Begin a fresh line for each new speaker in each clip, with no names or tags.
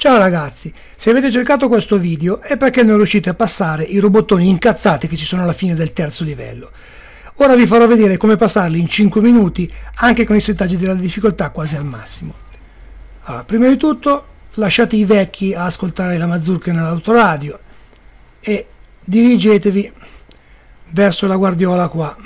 Ciao ragazzi, se avete cercato questo video è perché non riuscite a passare i robottoni incazzati che ci sono alla fine del terzo livello. Ora vi farò vedere come passarli in 5 minuti anche con i settaggi della difficoltà quasi al massimo. Allora, prima di tutto lasciate i vecchi a ascoltare la mazurka nell'autoradio e dirigetevi verso la guardiola qua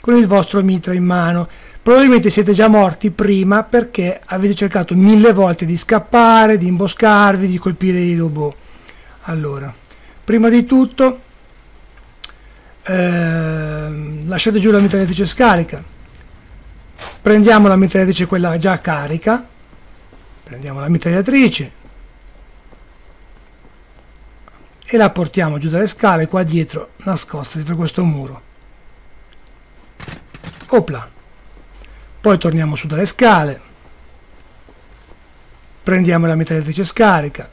con il vostro mitra in mano probabilmente siete già morti prima perché avete cercato mille volte di scappare, di imboscarvi, di colpire i robot. Allora, prima di tutto eh, lasciate giù la mitragliatrice scarica, prendiamo la mitragliatrice quella già carica, prendiamo la mitragliatrice e la portiamo giù dalle scale qua dietro, nascosta dietro questo muro. Opla! Poi torniamo su dalle scale. Prendiamo la mitragliatrice scarica.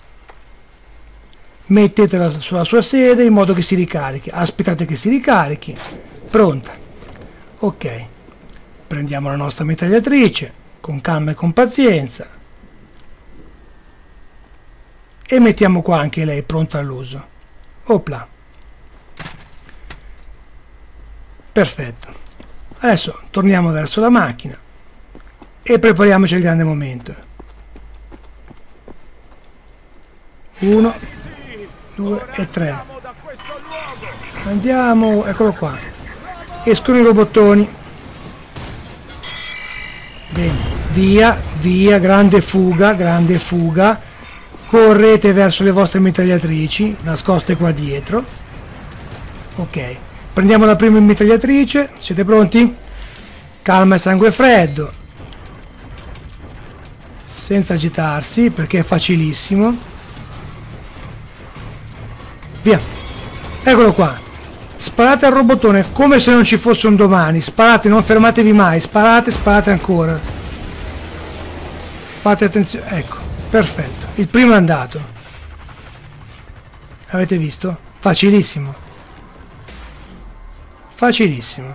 Mettetela sulla sua sede in modo che si ricarichi. Aspettate che si ricarichi. Pronta. Ok. Prendiamo la nostra mitragliatrice con calma e con pazienza. E mettiamo qua anche lei pronta all'uso. Opla. Perfetto Adesso torniamo verso la macchina e prepariamoci al grande momento. 1, 2 e 3. Andiamo, eccolo qua. Escono i robottoni. Bene, via, via, grande fuga, grande fuga. Correte verso le vostre mitragliatrici, nascoste qua dietro. Ok. Prendiamo la prima mitragliatrice, siete pronti? Calma e sangue freddo. Senza agitarsi perché è facilissimo. Via. Eccolo qua. Sparate al robottone come se non ci fosse un domani. Sparate, non fermatevi mai. Sparate, sparate ancora. Fate attenzione. Ecco, perfetto. Il primo è andato. Avete visto? Facilissimo facilissimo.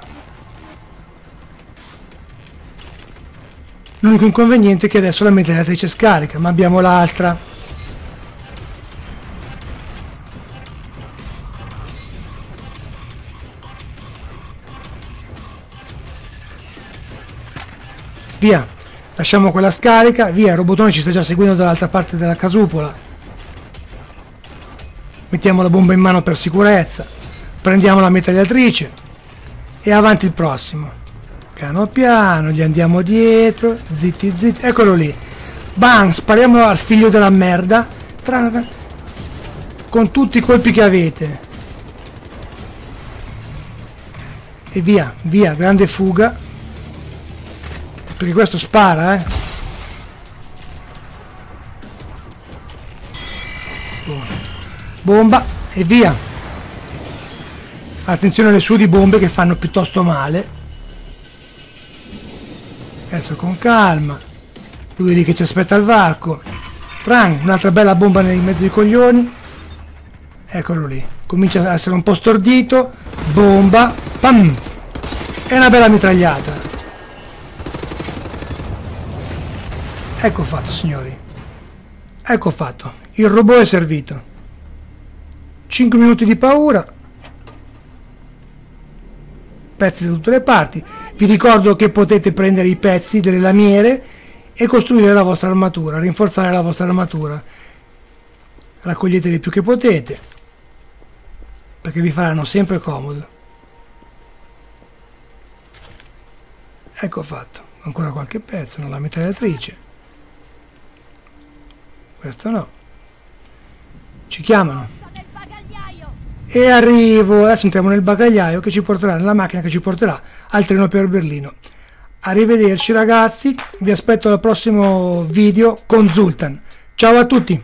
L'unico inconveniente è che adesso la mitragliatrice scarica ma abbiamo l'altra. Via. Lasciamo quella scarica. Via il robotone ci sta già seguendo dall'altra parte della casupola. Mettiamo la bomba in mano per sicurezza. Prendiamo la mitragliatrice e avanti il prossimo. Piano piano gli andiamo dietro zitti zitti eccolo lì. Bang spariamo al figlio della merda. Con tutti i colpi che avete. E via via grande fuga. Perché questo spara eh. Bomba. E via attenzione alle sue di bombe che fanno piuttosto male. Adesso con calma. Lui lì che ci aspetta al varco. Tran, un'altra bella bomba nel mezzo ai coglioni. Eccolo lì. Comincia a essere un po' stordito. Bomba. Pam! E una bella mitragliata. Ecco fatto signori. Ecco fatto. Il robot è servito. 5 minuti di paura pezzi da tutte le parti. Vi ricordo che potete prendere i pezzi delle lamiere e costruire la vostra armatura, rinforzare la vostra armatura. Raccoglieteli più che potete, perché vi faranno sempre comodo. Ecco fatto, ancora qualche pezzo, non la mitragliatrice. Questo no. Ci chiamano e arrivo, adesso entriamo nel bagagliaio che ci porterà, nella macchina che ci porterà al treno per Berlino. Arrivederci ragazzi, vi aspetto al prossimo video con Zultan. Ciao a tutti!